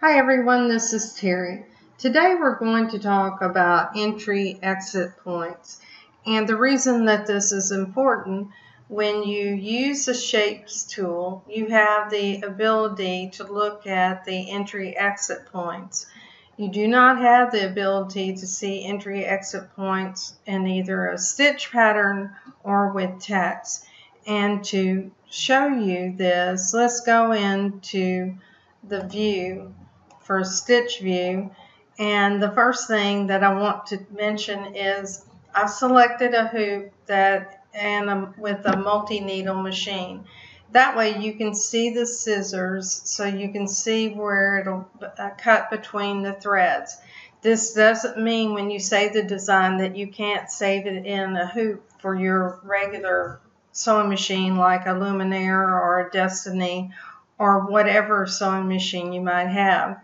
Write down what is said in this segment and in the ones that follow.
Hi everyone, this is Terry. Today we're going to talk about entry exit points. And the reason that this is important, when you use the shapes tool, you have the ability to look at the entry exit points. You do not have the ability to see entry exit points in either a stitch pattern or with text. And to show you this, let's go into the view for stitch view. And the first thing that I want to mention is I've selected a hoop that and a, with a multi-needle machine. That way you can see the scissors so you can see where it'll uh, cut between the threads. This doesn't mean when you save the design that you can't save it in a hoop for your regular sewing machine like a Luminaire or a Destiny or whatever sewing machine you might have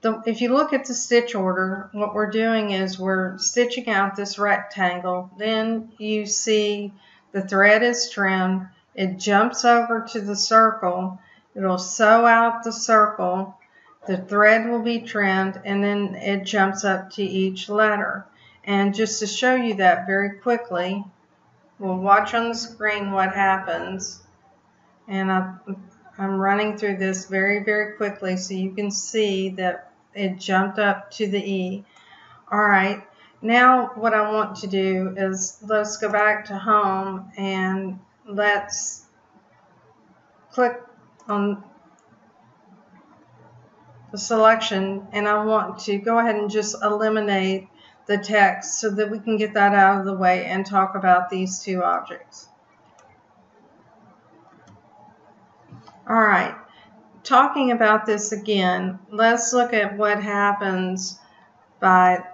the, if you look at the stitch order, what we're doing is we're stitching out this rectangle. Then you see the thread is trimmed. It jumps over to the circle. It'll sew out the circle. The thread will be trimmed and then it jumps up to each letter. And just to show you that very quickly, we'll watch on the screen what happens. And I, I'm running through this very, very quickly so you can see that it jumped up to the E. All right, now what I want to do is let's go back to home and let's click on the selection and I want to go ahead and just eliminate the text so that we can get that out of the way and talk about these two objects. All right, talking about this again, let's look at what happens by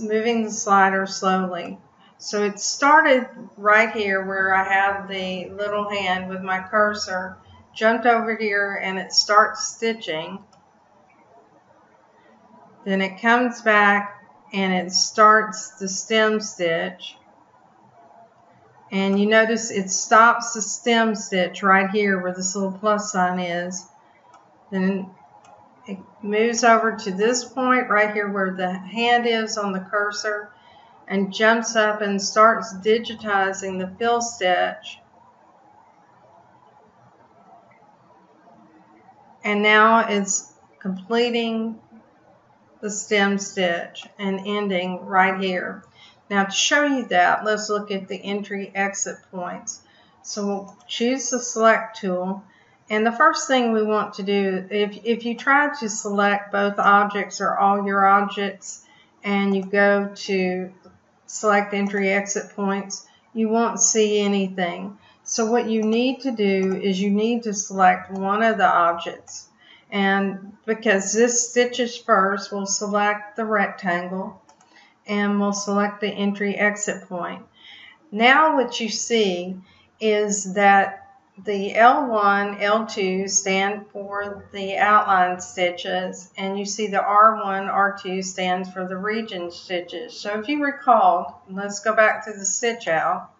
moving the slider slowly. So it started right here where I have the little hand with my cursor, jumped over here and it starts stitching. Then it comes back and it starts the stem stitch. And you notice it stops the stem stitch right here where this little plus sign is. Then it moves over to this point right here where the hand is on the cursor and jumps up and starts digitizing the fill stitch. And now it's completing the stem stitch and ending right here. Now to show you that, let's look at the entry exit points. So we'll choose the select tool and the first thing we want to do, if, if you try to select both objects or all your objects and you go to select entry exit points, you won't see anything. So what you need to do is you need to select one of the objects. And because this stitches first, we'll select the rectangle and we'll select the entry exit point. Now what you see is that the L1, L2 stand for the outline stitches, and you see the R1, R2 stands for the region stitches. So if you recall, let's go back to the stitch out.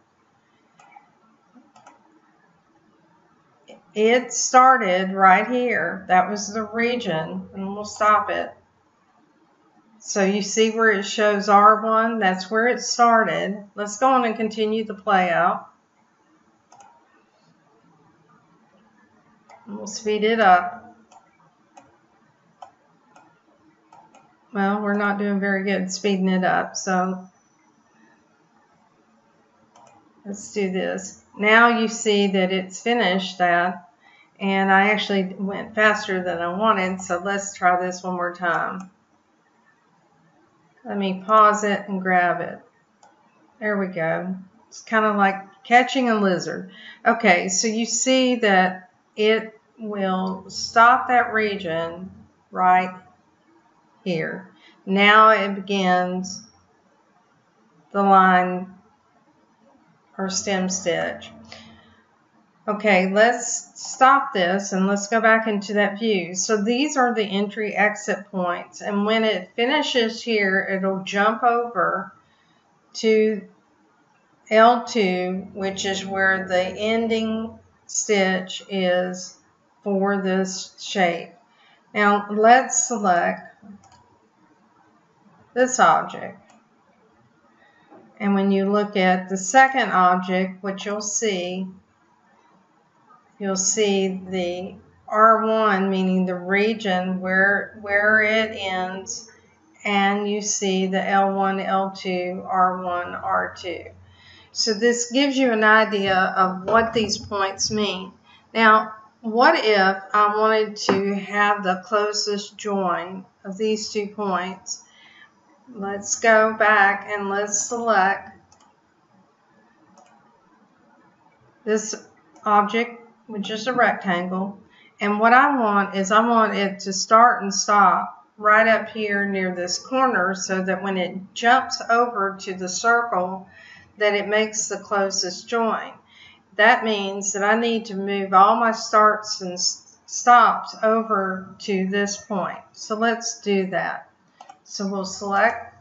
It started right here. That was the region, and we'll stop it. So you see where it shows R1, that's where it started. Let's go on and continue the play out. We'll speed it up. Well, we're not doing very good speeding it up, so let's do this. Now you see that it's finished that, and I actually went faster than I wanted, so let's try this one more time. Let me pause it and grab it. There we go. It's kind of like catching a lizard. Okay, so you see that it will stop that region right here. Now it begins the line or stem stitch. Okay, let's stop this and let's go back into that view. So these are the entry exit points and when it finishes here it'll jump over to L2 which is where the ending stitch is for this shape. Now let's select this object. And when you look at the second object, what you'll see, you'll see the R1, meaning the region where, where it ends, and you see the L1, L2, R1, R2. So this gives you an idea of what these points mean. Now, what if I wanted to have the closest join of these two points? Let's go back and let's select this object, which is a rectangle. And what I want is I want it to start and stop right up here near this corner so that when it jumps over to the circle that it makes the closest join. That means that I need to move all my starts and stops over to this point. So let's do that. So we'll select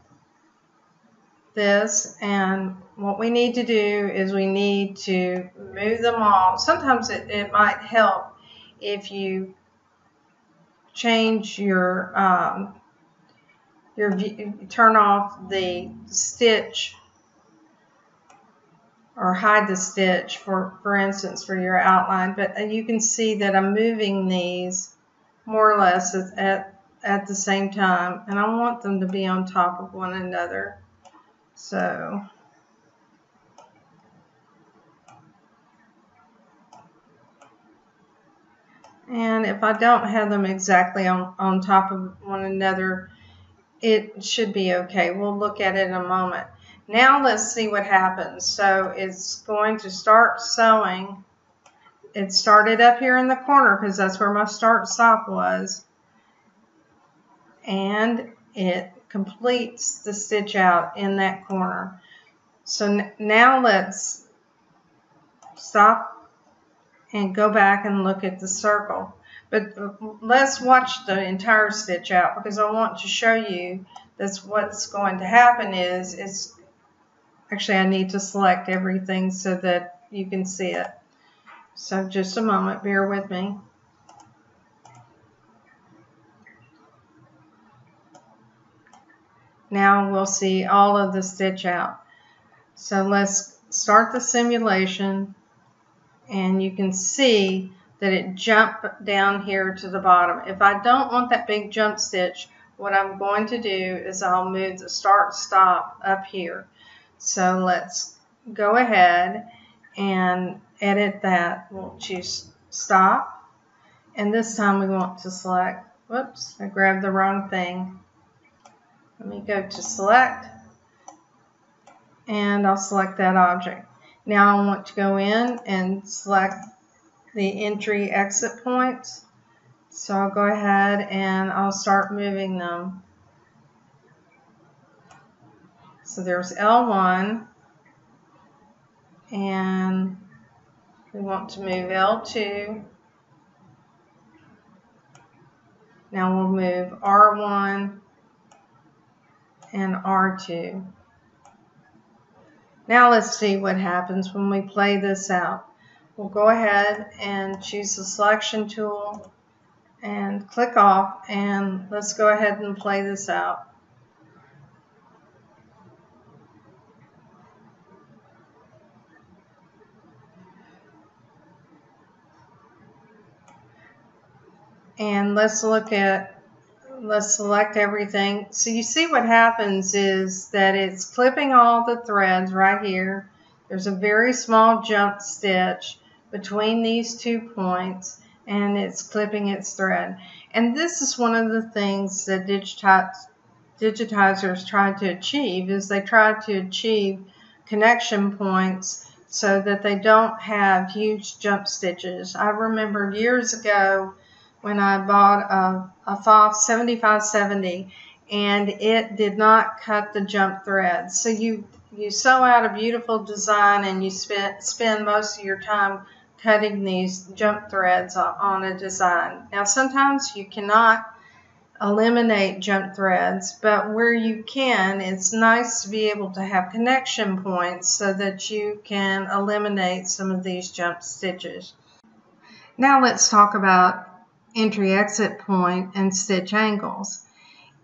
this and what we need to do is we need to move them all. Sometimes it, it might help if you change your um, your view, turn off the stitch or hide the stitch for for instance for your outline but uh, you can see that I'm moving these more or less at at the same time and I want them to be on top of one another so And if I don't have them exactly on, on top of one another, it should be okay. We'll look at it in a moment. Now let's see what happens. So it's going to start sewing. It started up here in the corner because that's where my start stop was. And it completes the stitch out in that corner. So now let's stop and go back and look at the circle. But uh, let's watch the entire stitch out because I want to show you that's what's going to happen is, is actually I need to select everything so that you can see it. So just a moment, bear with me. Now we'll see all of the stitch out. So let's start the simulation and you can see that it jumped down here to the bottom. If I don't want that big jump stitch, what I'm going to do is I'll move the start stop up here. So let's go ahead and edit that. We'll choose stop. And this time we want to select, whoops, I grabbed the wrong thing. Let me go to select and I'll select that object. Now I want to go in and select the entry exit points. So I'll go ahead and I'll start moving them. So there's L1 and we want to move L2. Now we'll move R1 and R2. Now let's see what happens when we play this out. We'll go ahead and choose the selection tool and click off and let's go ahead and play this out. And let's look at let's select everything. So you see what happens is that it's clipping all the threads right here. There's a very small jump stitch between these two points and it's clipping its thread. And this is one of the things that digitize, digitizers try to achieve is they try to achieve connection points so that they don't have huge jump stitches. I remember years ago when I bought a, a FOF 7570 and it did not cut the jump threads. So you, you sew out a beautiful design and you spend, spend most of your time cutting these jump threads on a design. Now sometimes you cannot eliminate jump threads, but where you can, it's nice to be able to have connection points so that you can eliminate some of these jump stitches. Now let's talk about entry exit point and stitch angles.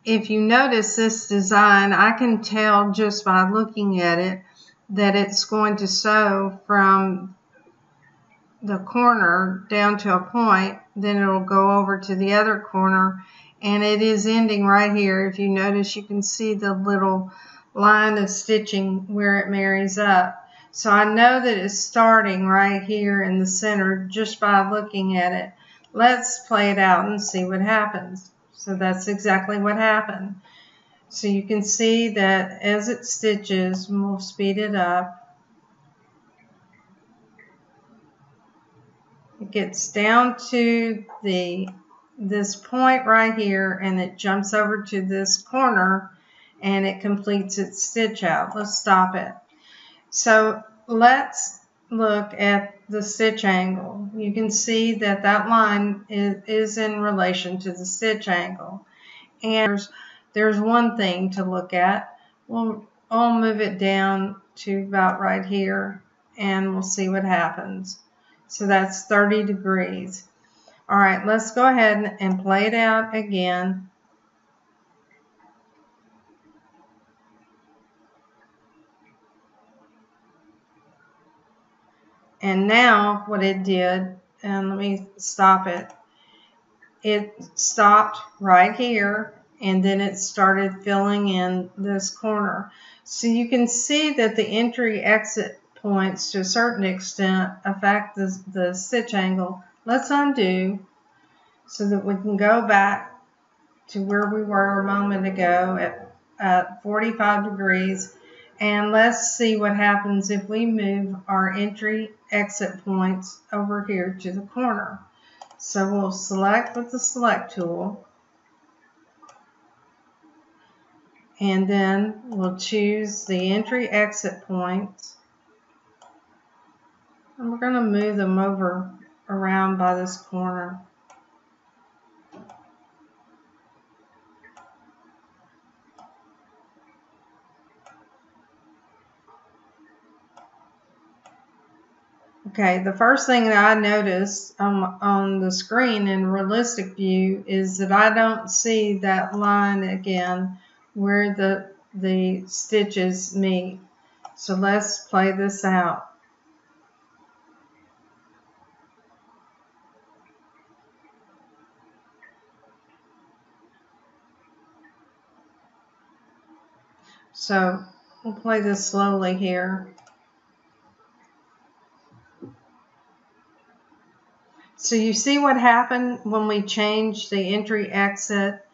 If you notice this design, I can tell just by looking at it that it's going to sew from the corner down to a point, then it'll go over to the other corner and it is ending right here. If you notice, you can see the little line of stitching where it marries up. So I know that it's starting right here in the center just by looking at it. Let's play it out and see what happens. So that's exactly what happened. So you can see that as it stitches, we'll speed it up. It gets down to the this point right here and it jumps over to this corner and it completes its stitch out. Let's stop it. So let's look at the stitch angle. You can see that that line is, is in relation to the stitch angle. And there's, there's one thing to look at. We'll, I'll move it down to about right here and we'll see what happens. So that's 30 degrees. All right, let's go ahead and play it out again. And now what it did, and let me stop it, it stopped right here and then it started filling in this corner. So you can see that the entry exit points to a certain extent affect the, the stitch angle. Let's undo so that we can go back to where we were a moment ago at, at 45 degrees and let's see what happens if we move our entry exit points over here to the corner. So we'll select with the select tool and then we'll choose the entry exit points and we're going to move them over around by this corner. Okay, the first thing that I notice um, on the screen in realistic view is that I don't see that line again where the, the stitches meet. So let's play this out. So we'll play this slowly here. So you see what happened when we changed the entry exit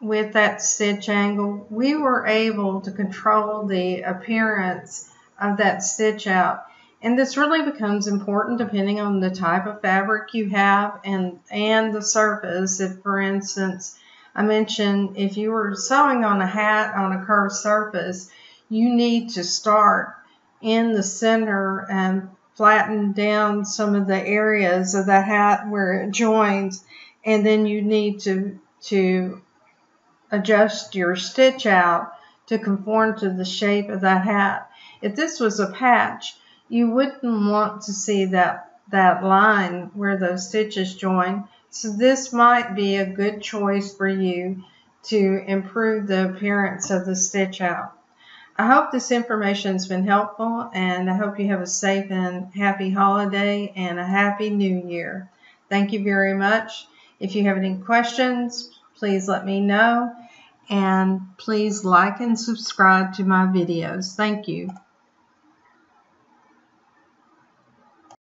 with that stitch angle? We were able to control the appearance of that stitch out. And this really becomes important depending on the type of fabric you have and, and the surface. If, for instance, I mentioned if you were sewing on a hat on a curved surface, you need to start in the center and flatten down some of the areas of the hat where it joins and then you need to to adjust your stitch out to conform to the shape of that hat. If this was a patch, you wouldn't want to see that, that line where those stitches join. So this might be a good choice for you to improve the appearance of the stitch out. I hope this information has been helpful and I hope you have a safe and happy holiday and a happy new year. Thank you very much. If you have any questions, please let me know and please like and subscribe to my videos. Thank you.